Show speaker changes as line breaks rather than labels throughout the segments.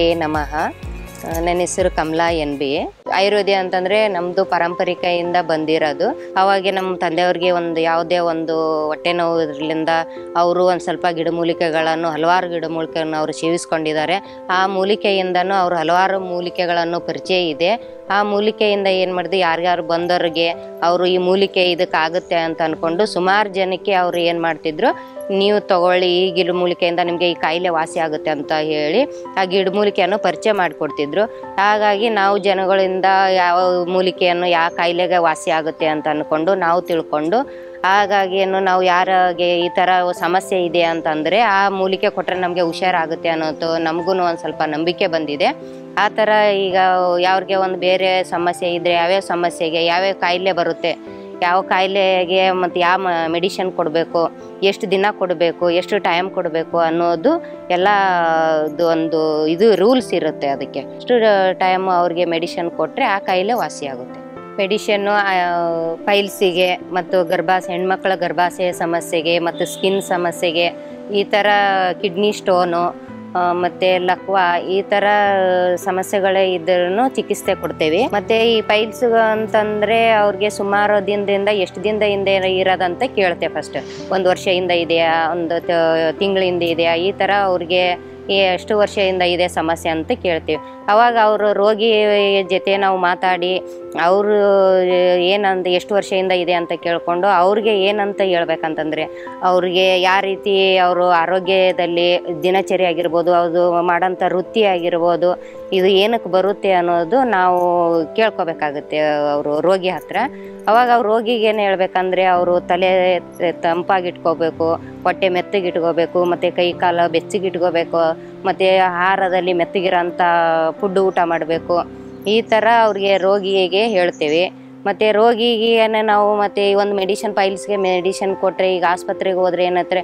ಹೇ ನಮಃ. ನನ್ನ ಹೆಸರು ಕಮಲಾ ಎನ್ ಬಿ. ಆಯುರ್ವೇದ ಅಂತಂದ್ರೆ ನಮ್ದು ಪಾರಂಪರಿಕೆಯಿಂದ ಬಂದಿರೋದು. ಅವಾಗೆ ನಮ್ಮ ತಂದೆಯವ್ರಿಗೆ ಒಂದು ಯಾವುದೇ ಒಂದು ಹೊಟ್ಟೆ ನೋವುದ್ರಿಂದ ಅವರು ಒಂದು ಸ್ವಲ್ಪ ಗಿಡಮೂಲಿಕೆಗಳನ್ನು ಹಲವಾರು ಗಿಡಮೂಲಿಕೆಯನ್ನು ಅವರು ಸೇವಿಸ್ಕೊಂಡಿದ್ದಾರೆ. ಆ ಮೂಲಿಕೆಯಿಂದನೂ ಅವರು ಹಲವಾರು ಮೂಲಿಕೆಗಳನ್ನು ಪರಿಚಯ ಇದೆ. ಆ ಮೂಲಿಕೆಯಿಂದ ಏನು ಮಾಡಿದೆ, ಯಾರ್ಯಾರು ಬಂದವ್ರಿಗೆ ಅವರು ಈ ಮೂಲಿಕೆ ಇದಕ್ಕಾಗುತ್ತೆ ಅಂತ ಅಂದ್ಕೊಂಡು ಸುಮಾರು ಜನಕ್ಕೆ ಅವರು ಏನು ಮಾಡ್ತಿದ್ರು ನೀವು ತಗೊಳ್ಳಿ, ಈ ಗಿಡಮೂಲಿಕೆಯಿಂದ ನಿಮಗೆ ಈ ಕಾಯಿಲೆ ವಾಸಿ ಆಗುತ್ತೆ ಅಂತ ಹೇಳಿ ಆ ಗಿಡಮೂಲಿಕೆಯನ್ನು ಪರಿಚಯ ಮಾಡಿಕೊಡ್ತಿದ್ರು. ಹಾಗಾಗಿ ನಾವು ಜನಗಳಿಂದ ಯಾವ ಮೂಲಿಕೆಯನ್ನು ಯಾವ ಕಾಯಿಲೆಗೆ ವಾಸಿ ಆಗುತ್ತೆ ಅಂತ ಅಂದ್ಕೊಂಡು ನಾವು ತಿಳ್ಕೊಂಡು, ಹಾಗಾಗಿ ಏನು ನಾವು ಯಾರಿಗೆ ಈ ಥರ ಸಮಸ್ಯೆ ಇದೆ ಅಂತಂದರೆ ಆ ಮೂಲಿಕೆ ಕೊಟ್ಟರೆ ನಮಗೆ ಹುಷಾರಾಗುತ್ತೆ ಅನ್ನೋದು ನಮಗೂ ಒಂದು ಸ್ವಲ್ಪ ನಂಬಿಕೆ ಬಂದಿದೆ. ಆ ಥರ ಈಗ ಯಾವ್ರಿಗೆ ಒಂದು ಬೇರೆ ಸಮಸ್ಯೆ ಇದ್ದರೆ ಯಾವ್ಯಾವ ಸಮಸ್ಯೆಗೆ ಯಾವ್ಯಾವ ಕಾಯಿಲೆ ಬರುತ್ತೆ ಯಾವ ಕಾಯಿಲೆಗೆ ಮತ್ತು ಯಾವ ಮೆಡಿಷನ್ ಕೊಡಬೇಕು, ಎಷ್ಟು ದಿನ ಕೊಡಬೇಕು, ಎಷ್ಟು ಟೈಮ್ ಕೊಡಬೇಕು ಅನ್ನೋದು ಎಲ್ಲ ಒಂದು ಇದು ರೂಲ್ಸ್ ಇರುತ್ತೆ ಅದಕ್ಕೆ. ಎಷ್ಟು ಟೈಮ್ ಅವ್ರಿಗೆ ಮೆಡಿಷನ್ ಕೊಟ್ಟರೆ ಆ ಕಾಯಿಲೆ ವಾಸಿ ಆಗುತ್ತೆ. ಮೆಡಿಷನ್ನು ಪೈಲ್ಸಿಗೆ ಮತ್ತು ಗರ್ಭಾಶಯ ಹೆಣ್ಮಕ್ಳ ಗರ್ಭಾಶಯ ಸಮಸ್ಯೆಗೆ ಮತ್ತು ಸ್ಕಿನ್ ಸಮಸ್ಯೆಗೆ ಈ ಥರ ಕಿಡ್ನಿ ಸ್ಟೋನು ಮತ್ತೆ ಲಕ್ವಾ, ಈ ತರ ಸಮಸ್ಯೆಗಳೇ ಇದ್ರೂ ಚಿಕಿತ್ಸೆ ಕೊಡ್ತೇವೆ. ಮತ್ತೆ ಈ ಪೈಲ್ಸ್ ಅಂತಂದ್ರೆ ಅವ್ರಿಗೆ ಸುಮಾರು ದಿನದಿಂದ, ಎಷ್ಟು ದಿನದ ಹಿಂದೆ ಇರೋದಂತ ಕೇಳ್ತೆ ಫಸ್ಟ್ ಒಂದು ವರ್ಷದಿಂದ ಇದೆಯಾ? ಒಂದು ತಿಂಗಳಿಂದ ಇದೆಯಾ? ಈ ತರ ಅವ್ರಿಗೆ ಎಷ್ಟು ವರ್ಷದಿಂದ ಇದೆ ಸಮಸ್ಯೆ ಅಂತ ಕೇಳ್ತೀವಿ. ಅವಾಗ ಅವರು ರೋಗಿ ಜೊತೆ ನಾವು ಮಾತಾಡಿ, ಅವರು ಏನಂತ ಎಷ್ಟು ವರ್ಷದಿಂದ ಇದೆ ಅಂತ ಕೇಳಿಕೊಂಡು ಅವ್ರಿಗೆ ಏನಂತ ಹೇಳ್ಬೇಕಂತಂದರೆ, ಅವ್ರಿಗೆ ಯಾವ ರೀತಿ ಅವರು ಆರೋಗ್ಯದಲ್ಲಿ ದಿನಚರಿ ಆಗಿರ್ಬೋದು ಅದು ಮಾಡೋಂಥ ವೃತ್ತಿ ಆಗಿರ್ಬೋದು, ಇದು ಏನಕ್ಕೆ ಬರುತ್ತೆ ಅನ್ನೋದು ನಾವು ಕೇಳ್ಕೊಬೇಕಾಗುತ್ತೆ ಅವರು ರೋಗಿ ಹತ್ರ. ಅವಾಗ ಅವ್ರು ರೋಗಿಗೆ ಏನು ಹೇಳ್ಬೇಕಂದ್ರೆ, ಅವರು ತಲೆ ತಂಪಾಗಿಟ್ಕೋಬೇಕು ಹೊಟ್ಟೆ ಮೆತ್ತಗಿಟ್ಕೋಬೇಕು, ಮತ್ತು ಕೈ ಕಾಲ ಬೆಚ್ಚಗಿಟ್ಕೋಬೇಕು, ಮತ್ತು ಆಹಾರದಲ್ಲಿ ಮೆತ್ತಗಿರೋಂಥ ಫುಡ್ ಊಟ ಮಾಡಬೇಕು. ಈ ಥರ ಅವ್ರಿಗೆ ರೋಗಿಗೆ ಹೇಳ್ತೇವೆ. ಮತ್ತು ರೋಗಿಗೆ ನಾವು ಮತ್ತು ಈ ಒಂದು ಮೆಡಿಷನ್ ಪೈಲ್ಸ್ಗೆ ಮೆಡಿಷನ್ ಕೊಟ್ಟರೆ ಈಗ ಆಸ್ಪತ್ರೆಗೆ ಹೋದರೆ ಏನಾಯ್ತಾರೆ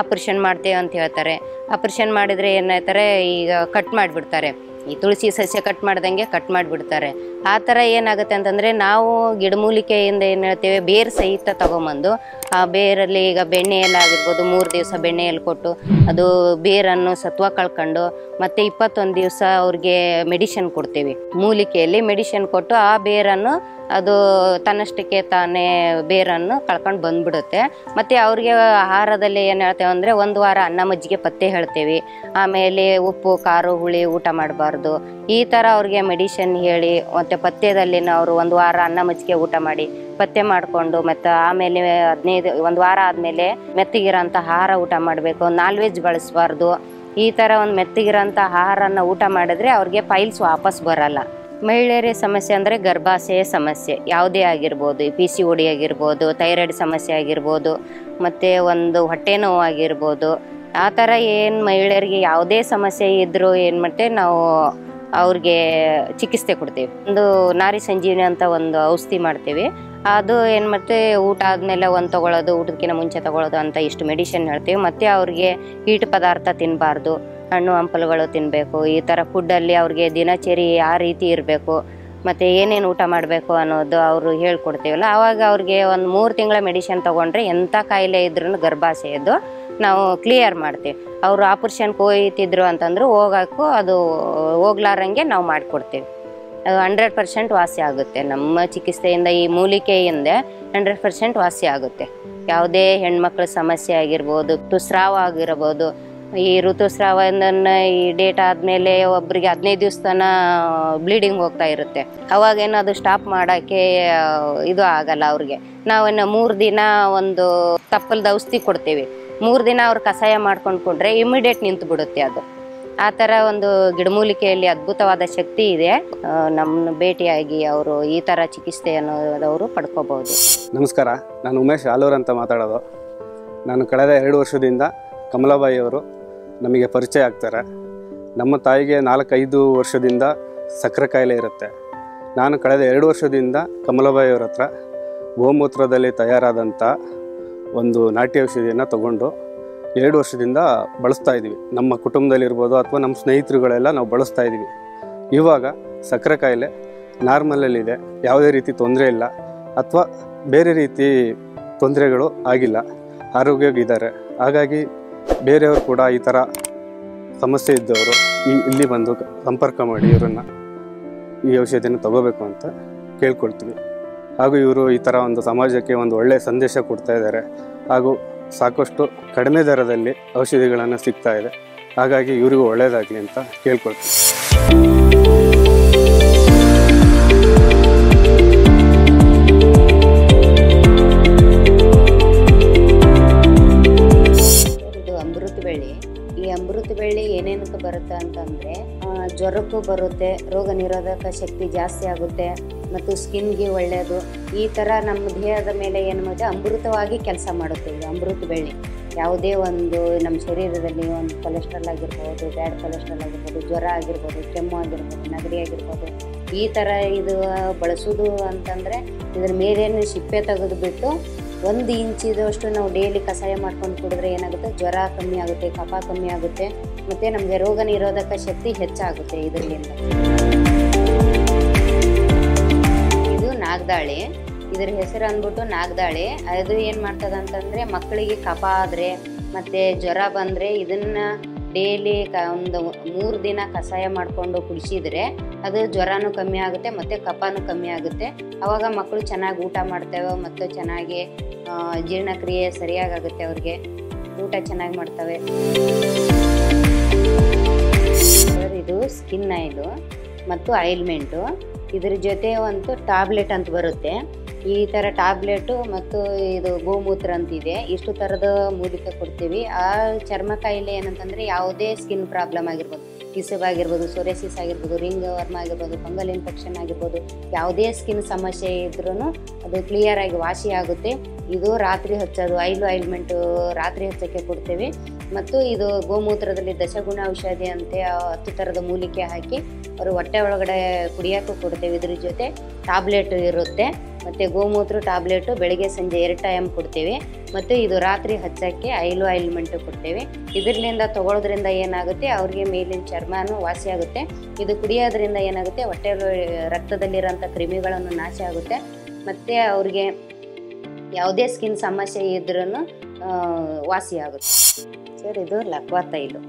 ಆಪ್ರೇಷನ್ ಮಾಡ್ತೇವೆ ಅಂತ ಹೇಳ್ತಾರೆ. ಆಪ್ರೇಷನ್ ಮಾಡಿದರೆ ಏನಾಯ್ತಾರೆ ಈಗ ಕಟ್ ಮಾಡಿಬಿಡ್ತಾರೆ. ಈ ತುಳಸಿ ಸಸ್ಯ ಕಟ್ ಮಾಡ್ದಂಗೆ ಕಟ್ ಮಾಡಿಬಿಡ್ತಾರೆ. ಆ ಥರ ಏನಾಗುತ್ತೆ ಅಂತಂದರೆ ನಾವು ಗಿಡಮೂಲಿಕೆಯಿಂದ ಏನು ಹೇಳ್ತೇವೆ, ಬೇರು ಸಹಿತ ತಗೊಂಬಂದು, ಆ ಬೇರಲ್ಲಿ ಈಗ ಬೆಣ್ಣೆಯಲ್ಲಿ ಆಗಿರ್ಬೋದು, ಮೂರು ದಿವಸ ಬೆಣ್ಣೆಯಲ್ಲಿ ಕೊಟ್ಟು ಅದು ಬೇರನ್ನು ಸತ್ವ ಕಳ್ಕೊಂಡು ಮತ್ತು ಇಪ್ಪತ್ತೊಂದು ದಿವಸ ಅವ್ರಿಗೆ ಮೆಡಿಷನ್ ಕೊಡ್ತೀವಿ. ಮೂಲಿಕೆಯಲ್ಲಿ ಮೆಡಿಷನ್ ಕೊಟ್ಟು ಆ ಬೇರನ್ನು ಅದು ತನ್ನಷ್ಟಕ್ಕೆ ತಾನೇ ಬೇರನ್ನು ಕಳ್ಕೊಂಡು ಬಂದ್ಬಿಡುತ್ತೆ. ಮತ್ತು ಅವ್ರಿಗೆ ಆಹಾರದಲ್ಲಿ ಏನು ಹೇಳ್ತೇವೆ ಅಂದರೆ ಒಂದು ವಾರ ಅನ್ನ ಮಜ್ಜಿಗೆ ಪತ್ತೆ ಹೇಳ್ತೇವೆ. ಆಮೇಲೆ ಉಪ್ಪು, ಖಾರು, ಹುಳಿ ಊಟ ಮಾಡಬಾರ್ದು. ಈ ಥರ ಅವ್ರಿಗೆ ಮೆಡಿಷನ್ ಹೇಳಿ ಮತ್ತು ಪಥ್ಯದಲ್ಲಿ ಅವರು ಒಂದು ವಾರ ಅನ್ನ ಮಜ್ಜಿಗೆ ಊಟ ಮಾಡಿ ಪತ್ತೆ ಮಾಡಿಕೊಂಡು ಮತ್ತು ಆಮೇಲೆ ಹದಿನೈದು, ಒಂದು ವಾರ ಆದಮೇಲೆ ಮೆತ್ತಗಿರೋಂಥ ಆಹಾರ ಊಟ ಮಾಡಬೇಕು. ನಾನ್ ವೆಜ್ ಬಳಸಬಾರ್ದು. ಈ ಥರ ಒಂದು ಮೆತ್ತಗಿರೋಂಥ ಆಹಾರನ ಊಟ ಮಾಡಿದ್ರೆ ಅವ್ರಿಗೆ ಫೈಲ್ಸ್ ವಾಪಸ್ ಬರಲ್ಲ. ಮಹಿಳೆಯರ ಸಮಸ್ಯೆ ಅಂದರೆ ಗರ್ಭಾಶಯ ಸಮಸ್ಯೆ. ಯಾವುದೇ ಆಗಿರ್ಬೋದು ಪಿ ಸಿ ಒಡಿ ಆಗಿರ್ಬೋದು ಥೈರಾಯ್ಡ್ ಸಮಸ್ಯೆ ಆಗಿರ್ಬೋದು, ಮತ್ತು ಒಂದು ಹೊಟ್ಟೆ ನೋವು ಆಗಿರ್ಬೋದು, ಆ ಥರ ಏನು ಮಹಿಳೆಯರಿಗೆ ಯಾವುದೇ ಸಮಸ್ಯೆ ಇದ್ದರೂ ಏನು ಮಾಡ್ತೇವೆ, ನಾವು ಅವ್ರಿಗೆ ಚಿಕಿತ್ಸೆ ಕೊಡ್ತೀವಿ. ಒಂದು ನಾರಿ ಸಂಜೀವಿನಿ ಅಂತ ಒಂದು ಔಷಧಿ ಮಾಡ್ತೀವಿ. ಅದು ಏನು ಮತ್ತೆ ಊಟ ಆದಮೇಲೆ ಒಂದು ತಗೊಳ್ಳೋದು ಊಟದಕ್ಕಿಂತ ಮುಂಚೆ ತಗೊಳ್ಳೋದು ಅಂತ ಇಷ್ಟು ಮೆಡಿಸಿನ್ ಹೇಳ್ತೀವಿ. ಮತ್ತು ಅವ್ರಿಗೆ ಹೀಟ್ ಪದಾರ್ಥ ತಿನ್ನಬಾರ್ದು ಹಣ್ಣು ಹಂಪಲುಗಳು ತಿನ್ನಬೇಕು ಈ ಥರ ಫುಡ್ಡಲ್ಲಿ ಅವ್ರಿಗೆ ದಿನಚರಿ ಯಾವ ರೀತಿ ಇರಬೇಕು, ಮತ್ತು ಏನೇನು ಊಟ ಮಾಡಬೇಕು ಅನ್ನೋದು ಅವರು ಹೇಳ್ಕೊಡ್ತೀವಲ್ಲ ಆವಾಗ ಅವ್ರಿಗೆ ಒಂದು ಮೂರು ತಿಂಗಳ ಮೆಡಿಷನ್ ತೊಗೊಂಡ್ರೆ ಎಂಥ ಕಾಯಿಲೆ ಇದ್ರೂ ಗರ್ಭಾಶಯದ್ದು ನಾವು ಕ್ಲಿಯರ್ ಮಾಡ್ತೀವಿ. ಅವರು ಆಪ್ರೇಷನ್ಗೆ ಹೋಯ್ತಿದ್ರು ಅಂತಂದ್ರೆ ಹೋಗೋಕ್ಕೂ ಅದು ಹೋಗ್ಲಾರಂಗೆ ನಾವು ಮಾಡಿಕೊಡ್ತೀವಿ. ಅದು ಹಂಡ್ರೆಡ್ ಪರ್ಸೆಂಟ್ ವಾಸಿ ಆಗುತ್ತೆ. ನಮ್ಮ ಚಿಕಿತ್ಸೆಯಿಂದ ಈ ಮೂಲಿಕೆಯಿಂದ ಹಂಡ್ರೆಡ್ ಪರ್ಸೆಂಟ್ ವಾಸಿ ಆಗುತ್ತೆ. ಯಾವುದೇ ಹೆಣ್ಮಕ್ಳ ಸಮಸ್ಯೆ ಆಗಿರ್ಬೋದು, ತುಸ್ರಾವ ಆಗಿರ್ಬೋದು ಈ ಋತುಸ್ರಾವದಿಂದ ಈ ಡೇಟ್ ಆದಮೇಲೆ ಒಬ್ಬರಿಗೆ ಹದಿನೈದು ದಿವಸ ಬ್ಲೀಡಿಂಗ್ ಹೋಗ್ತಾ ಇರುತ್ತೆ. ಅವಾಗೇನು ಅದು ಸ್ಟಾಪ್ ಮಾಡೋಕ್ಕೆ ಇದು ಆಗಲ್ಲ ಅವ್ರಿಗೆ. ನಾವೇನು ಮೂರು ದಿನ ಒಂದು ತಪ್ಪಲ್ದ ಔಷಧಿ ಕೊಡ್ತೀವಿ. ಮೂರು ದಿನ ಅವ್ರು ಕಷಾಯ ಮಾಡ್ಕೊಂಡು ಕೊಂಡ್ರೆ ಇಮಿಡಿಯೇಟ್ ನಿಂತು ಬಿಡುತ್ತೆ ಅದು. ಆ ಥರ ಒಂದು ಗಿಡಮೂಲಿಕೆಯಲ್ಲಿ ಅದ್ಭುತವಾದ ಶಕ್ತಿ ಇದೆ. ನಮ್ಮನ್ನು ಭೇಟಿಯಾಗಿ ಅವರು ಈ ಥರ ಚಿಕಿತ್ಸೆ ಅವರು ಪಡ್ಕೋಬಹುದು.
ನಮಸ್ಕಾರ. ನಾನು ಉಮೇಶ್ ಆಲೂರ್ ಅಂತ ಮಾತಾಡೋದು. ನಾನು ಕಳೆದ ಎರಡು ವರ್ಷದಿಂದ ಕಮಲಾಬಾಯಿ ಅವರು ನಮಗೆ ಪರಿಚಯ ಆಗ್ತಾರೆ. ನಮ್ಮ ತಾಯಿಗೆ ನಾಲ್ಕೈದು ವರ್ಷದಿಂದ ಸಕ್ಕರೆ ಕಾಯಿಲೆ ಇರುತ್ತೆ. ನಾನು ಕಳೆದ ಎರಡು ವರ್ಷದಿಂದ ಕಮಲಬಾಯಿ ಅವ್ರ ಹತ್ರ ಗೋಮೂತ್ರದಲ್ಲಿ ತಯಾರಾದಂಥ ಒಂದು ನಾಟಿ ಔಷಧಿಯನ್ನು ತಗೊಂಡು ಎರಡು ವರ್ಷದಿಂದ ಬಳಸ್ತಾ ಇದ್ದೀವಿ. ನಮ್ಮ ಕುಟುಂಬದಲ್ಲಿರ್ಬೋದು ಅಥವಾ ನಮ್ಮ ಸ್ನೇಹಿತರುಗಳೆಲ್ಲ ನಾವು ಬಳಸ್ತಾ ಇದ್ದೀವಿ. ಇವಾಗ ಸಕ್ಕರೆ ಕಾಯಿಲೆ ನಾರ್ಮಲಲ್ಲಿದೆ ಯಾವುದೇ ರೀತಿ ತೊಂದರೆ ಇಲ್ಲ. ಅಥವಾ ಬೇರೆ ರೀತಿ ತೊಂದರೆಗಳು ಆಗಿಲ್ಲ. ಆರೋಗ್ಯವಾಗಿದ್ದಾರೆ ಹಾಗಾಗಿ ಬೇರೆಯವರು ಕೂಡ ಈ ಥರ ಸಮಸ್ಯೆ ಇದ್ದವರು ಈ ಇಲ್ಲಿ ಬಂದು ಸಂಪರ್ಕ ಮಾಡಿ ಇವರನ್ನು ಈ ಔಷಧಿಯನ್ನು ತಗೋಬೇಕು ಅಂತ ಕೇಳ್ಕೊಳ್ತೀವಿ. ಹಾಗೂ ಇವರು ಈ ಥರ ಒಂದು ಸಮಾಜಕ್ಕೆ ಒಂದು ಒಳ್ಳೆಯ ಸಂದೇಶ ಕೊಡ್ತಾ ಇದ್ದಾರೆ. ಹಾಗೂ ಸಾಕಷ್ಟು ಕಡಿಮೆ ದರದಲ್ಲಿ ಔಷಧಿಗಳನ್ನು ಸಿಗ್ತಾ ಇದೆ. ಹಾಗಾಗಿ ಇವರಿಗೂ ಒಳ್ಳೆಯದಾಗಲಿ ಅಂತ ಕೇಳ್ಕೊಳ್ತೀವಿ.
ಜ್ವರಕ್ಕೂ ಬರುತ್ತೆ, ರೋಗ ನಿರೋಧಕ ಶಕ್ತಿ ಜಾಸ್ತಿ ಆಗುತ್ತೆ ಮತ್ತು ಸ್ಕಿನ್ಗೆ ಒಳ್ಳೆಯದು ಈ ಥರ ನಮ್ಮ ದೇಹದ ಮೇಲೆ ಏನು ಮಾಡುತ್ತೆ ಅಮೃತವಾಗಿ ಕೆಲಸ ಮಾಡುತ್ತೆ ಇದು, ಅಮೃತ ಬೆಳ್ಳಿ. ಯಾವುದೇ ಒಂದು ನಮ್ಮ ಶರೀರದಲ್ಲಿ ಒಂದು ಕೊಲೆಸ್ಟ್ರಾಲ್ ಆಗಿರ್ಬೋದು ಬ್ಯಾಡ್ ಕೊಲೆಸ್ಟ್ರಾಲ್ ಆಗಿರ್ಬೋದು, ಜ್ವರ ಆಗಿರ್ಬೋದು, ಕೆಮ್ಮು ಆಗಿರ್ಬೋದು, ನೆಗಡಿ ಆಗಿರ್ಬೋದು, ಈ ಥರ ಇದು ಬಳಸೋದು ಅಂತಂದರೆ ಇದ್ರ ಮೇಲೇನು ಸಿಪ್ಪೆ ತೆಗೆದುಬಿಟ್ಟು ಒಂದು ಇಂಚಿದಷ್ಟು ನಾವು ಡೈಲಿ ಕಷಾಯ ಮಾಡ್ಕೊಂಡು ಕುಡಿದ್ರೆ ಏನಾಗುತ್ತೆ? ಜ್ವರ ಕಮ್ಮಿ ಆಗುತ್ತೆ, ಕಫ ಕಮ್ಮಿ ಆಗುತ್ತೆ. ಮತ್ತು ನಮಗೆ ರೋಗ ನಿರೋಧಕ ಶಕ್ತಿ ಹೆಚ್ಚಾಗುತ್ತೆ ಇದರಿಂದ. ಇದು ನಾಗದಾಳಿ. ಇದ್ರ ಹೆಸರು ಅಂದ್ಬಿಟ್ಟು ನಾಗದಾಳಿ. ಅದು ಏನು ಮಾಡ್ತದೆ ಅಂತಂದರೆ ಮಕ್ಕಳಿಗೆ ಕಫ ಆದರೆ ಮತ್ತು ಜ್ವರ ಬಂದರೆ ಇದನ್ನ ಡೈಲಿ ಕ ಒಂದು ಮೂರು ದಿನ ಕಷಾಯ ಮಾಡಿಕೊಂಡು ಕುಡಿಸಿದ್ರೆ ಅದು ಜ್ವರನೂ ಕಮ್ಮಿ ಆಗುತ್ತೆ, ಮತ್ತು ಕಫನೂ ಕಮ್ಮಿ ಆಗುತ್ತೆ. ಆವಾಗ ಮಕ್ಕಳು ಚೆನ್ನಾಗಿ ಊಟ ಮಾಡ್ತೇವೆ ಮತ್ತು ಚೆನ್ನಾಗಿ ಜೀರ್ಣಕ್ರಿಯೆ ಸರಿಯಾಗುತ್ತೆ ಅವ್ರಿಗೆ. ಊಟ ಚೆನ್ನಾಗಿ ಮಾಡ್ತವೆ. ಇದು ಸ್ಕಿನ್ ಆಯಿಲು ಮತ್ತು ಆಯಿಲ್ಮೆಂಟು ಇದ್ರ ಜೊತೆ ಒಂದು ಟ್ಯಾಬ್ಲೆಟ್ ಅಂತ ಬರುತ್ತೆ. ಈ ಥರ ಟ್ಯಾಬ್ಲೆಟು ಮತ್ತು ಇದು ಗೋಮೂತ್ರ ಅಂತಿದೆ ಇಷ್ಟು ಥರದ ಮೂಲಿಕೆ ಕೊಡ್ತೀವಿ. ಆ ಚರ್ಮ ಕಾಯಿಲೆ ಏನಂತಂದರೆ ಯಾವುದೇ ಸ್ಕಿನ್ ಪ್ರಾಬ್ಲಮ್ ಆಗಿರ್ಬೋದು. ಕಿಸಬ್ ಆಗಿರ್ಬೋದು ಸೊರೆಸಿಸ್ ಆಗಿರ್ಬೋದು ರಿಂಗ್ ವರ್ಮ್ ಆಗಿರ್ಬೋದು ಫಂಗಲ್ ಇನ್ಫೆಕ್ಷನ್ ಆಗಿರ್ಬೋದು, ಯಾವುದೇ ಸ್ಕಿನ್ ಸಮಸ್ಯೆ ಇದ್ರೂ ಅದು ಕ್ಲಿಯರ್ ಆಗಿ ವಾಸಿ ಆಗುತ್ತೆ. ಇದು ರಾತ್ರಿ ಹಚ್ಚೋದು ಆಯಿಲು ಆಯಿಲ್ಮೆಂಟು ರಾತ್ರಿ ಹಚ್ಚೋಕ್ಕೆ ಕೊಡ್ತೀವಿ. ಮತ್ತು ಇದು ಗೋಮೂತ್ರದಲ್ಲಿ ದಶಗುಣ ಔಷಧಿ ಅಂತೆ ಹತ್ತು ಥರದ ಮೂಲಿಕೆ ಹಾಕಿ ಅವರು ಹೊಟ್ಟೆ ಒಳಗಡೆ ಕುಡಿಯೋಕ್ಕೂ ಕೊಡ್ತೇವೆ ಇದ್ರ ಜೊತೆ. ಟ್ಯಾಬ್ಲೆಟ್ ಇರುತ್ತೆ. ಮತ್ತು ಗೋಮೂತ್ರ ಟ್ಯಾಬ್ಲೆಟು ಬೆಳಗ್ಗೆ ಸಂಜೆ ಎರಡು ಟೈಮ್ ಕೊಡ್ತೀವಿ. ಮತ್ತು ಇದು ರಾತ್ರಿ ಹಚ್ಚೋಕ್ಕೆ ಐಲು ಆಯಿಲ್ಮೆಂಟು ಕೊಡ್ತೇವೆ. ಇದರಿಂದ ತೊಗೊಳೋದ್ರಿಂದ ಏನಾಗುತ್ತೆ? ಅವ್ರಿಗೆ ಮೇಲಿನ ಚರ್ಮನೂ ವಾಸಿ ಆಗುತ್ತೆ. ಇದು ಕುಡಿಯೋದ್ರಿಂದ ಏನಾಗುತ್ತೆ? ಹೊಟ್ಟೆ ರಕ್ತದಲ್ಲಿರೋಂಥ ಕ್ರಿಮಿಗಳನ್ನು ನಾಶ ಆಗುತ್ತೆ. ಮತ್ತು ಅವ್ರಿಗೆ ಯಾವುದೇ ಸ್ಕಿನ್ ಸಮಸ್ಯೆ ಇದ್ರೂ ವಾಸಿ ಆಗುತ್ತೆ. ಸರ್, ಇದು ಲಕ್ವಾ ತೈಲು.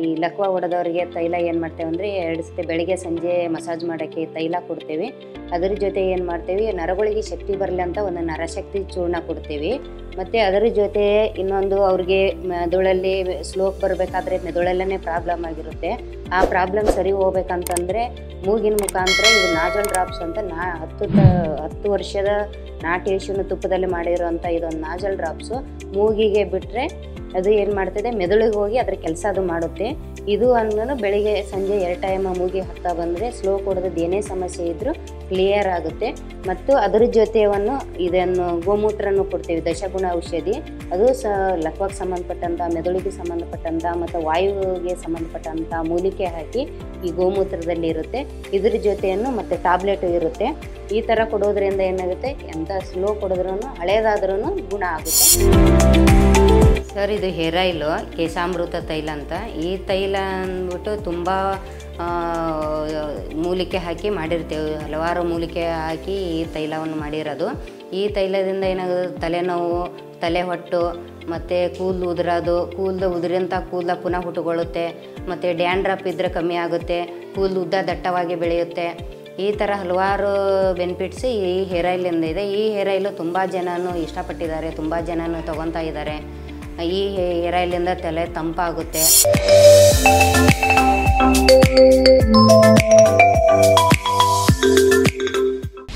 ಈ ಲಕ್ವಾ ಹೊಡೆದವರಿಗೆ ತೈಲ ಏನು ಮಾಡ್ತೇವೆ ಅಂದರೆ, ಎರಡು ಸತಿ ಬೆಳಿಗ್ಗೆ, ಸಂಜೆ ಮಸಾಜ್ ಮಾಡೋಕ್ಕೆ ತೈಲ ಕೊಡ್ತೀವಿ. ಅದರ ಜೊತೆ ಏನು ಮಾಡ್ತೀವಿ, ನರಗಳಿಗೆ ಶಕ್ತಿ ಬರಲಿ ಅಂತ ಒಂದು ನರಶಕ್ತಿ ಚೂರ್ಣ ಕೊಡ್ತೀವಿ. ಮತ್ತು ಅದರ ಜೊತೆ ಇನ್ನೊಂದು ಅವ್ರಿಗೆ ಮೆದುಳಲ್ಲಿ ಸ್ಲೋಕ್ ಬರಬೇಕಾದ್ರೆ ಮೆದುಳಲ್ಲೇ ಪ್ರಾಬ್ಲಮ್ ಆಗಿರುತ್ತೆ. ಆ ಪ್ರಾಬ್ಲಮ್ ಸರಿ ಹೋಗ್ಬೇಕಂತಂದರೆ, ಮೂಗಿನ ಮುಖಾಂತರ ಇದು ನಾಜಲ್ ಡ್ರಾಪ್ಸ್ ಅಂತ ನಾ ಹತ್ತು ಹತ್ತು ವರ್ಷದ ನಾಟಿ ತುಪ್ಪದಲ್ಲಿ ಮಾಡಿರೋಂಥ ಇದೊಂದು ನಾಜಲ್ ಡ್ರಾಪ್ಸು. ಮೂಗಿಗೆ ಬಿಟ್ಟರೆ ಅದು ಏನು ಮಾಡ್ತದೆ? ಮೆದುಳಿಗೆ ಹೋಗಿ ಅದ್ರ ಕೆಲಸ ಅದು ಮಾಡುತ್ತೆ. ಇದು ಅಂದ್ರೂ ಬೆಳಿಗ್ಗೆ ಸಂಜೆ ಎರಡು ಟೈಮ್ ಮೂಗಿ ಹತ್ತಾ ಬಂದರೆ ಸ್ಲೋ ಕೊಡೋದು ಏನೇ ಸಮಸ್ಯೆ ಇದ್ದರೂ ಕ್ಲಿಯರ್ ಆಗುತ್ತೆ. ಮತ್ತು ಅದರ ಜೊತೆಯನ್ನು ಇದನ್ನು ಗೋಮೂತ್ರನೂ ಕೊಡ್ತೀವಿ, ದಶಗುಣ ಔಷಧಿ. ಅದು ಸ ಲಕ್ವಕ್ಕೆ ಸಂಬಂಧಪಟ್ಟಂಥ ಮೆದುಳಿಗೆ ಸಂಬಂಧಪಟ್ಟಂಥ ಮತ್ತು ವಾಯುವಿಗೆ ಸಂಬಂಧಪಟ್ಟಂಥ ಮೂಲಿಕೆ ಹಾಕಿ ಈ ಗೋಮೂತ್ರದಲ್ಲಿ ಇರುತ್ತೆ. ಇದ್ರ ಜೊತೆಯನ್ನು ಮತ್ತು ಟ್ಯಾಬ್ಲೆಟ್ ಇರುತ್ತೆ. ಈ ಥರ ಕೊಡೋದ್ರಿಂದ ಏನಾಗುತ್ತೆ? ಎಂಥ ಸ್ಲೋ ಕೊಡಿದ್ರೂ ಹಳೇದಾದ್ರೂ ಗುಣ ಆಗುತ್ತೆ. ಸರ್, ಇದು ಹೇರ್ ಆಯಿಲು ಕೇಶಾಮೃತ ತೈಲ ಅಂತ. ಈ ತೈಲ ಅಂದ್ಬಿಟ್ಟು ತುಂಬ ಮೂಲಿಕೆ ಹಾಕಿ ಮಾಡಿರ್ತೇವೆ. ಹಲವಾರು ಮೂಲಿಕೆ ಹಾಕಿ ಈ ತೈಲವನ್ನು ಮಾಡಿರೋದು. ಈ ತೈಲದಿಂದ ಏನಾಗೋದು ತಲೆನೋವು, ತಲೆ ಹೊಟ್ಟು, ಮತ್ತು ಕೂದಲು ಉದುರೋದು. ಕೂದಲು ಉದುರಿಂತ ಕೂದಲ ಪುನಃ ಹುಟ್ಟುಕೊಳ್ಳುತ್ತೆ. ಮತ್ತು ಡ್ಯಾಂಡ್ರಪ್ ಇದ್ದರೆ ಕಮ್ಮಿ ಆಗುತ್ತೆ. ಕೂದಲು ಉದ್ದ ದಟ್ಟವಾಗಿ ಬೆಳೆಯುತ್ತೆ. ಈ ಥರ ಹಲವಾರು ಬೆನಿಫಿಟ್ಸ್ ಈ ಹೇರ್ ಆಯಿಲಿಂದ ಇದೆ. ಈ ಹೇರ್ ಆಯಿಲು ತುಂಬ ಜನನೂ ಇಷ್ಟಪಟ್ಟಿದ್ದಾರೆ. ತುಂಬ ಜನನೂ ತೊಗೊತಾ ಇದ್ದಾರೆ. ಈ ಎರೆಯಲ್ಲಿಂದ ತಲೆ ತಂಪಾಗುತ್ತೆ.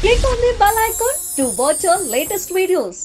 Click on the icon to watch our latest videos